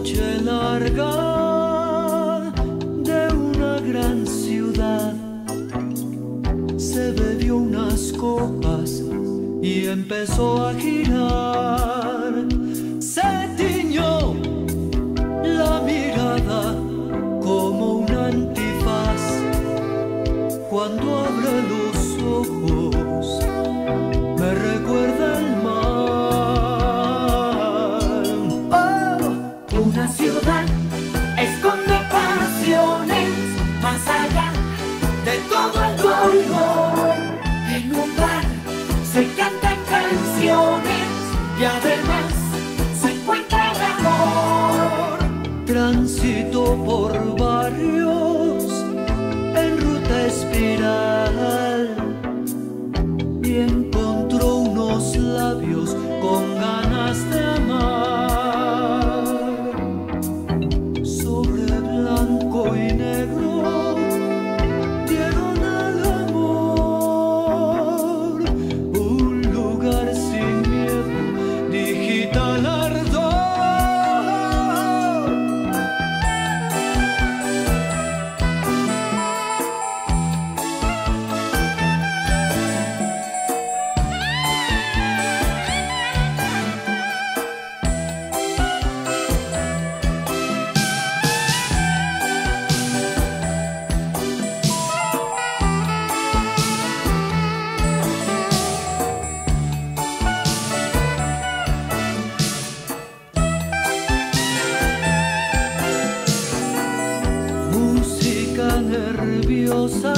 noche larga de una gran ciudad se bebió unas copas y empezó a girar. Se tiñó la mirada como un antifaz cuando abre los ojos. Todo el. En un bar se cantan canciones y además se encuentra el amor. Transito por barrios nerviosa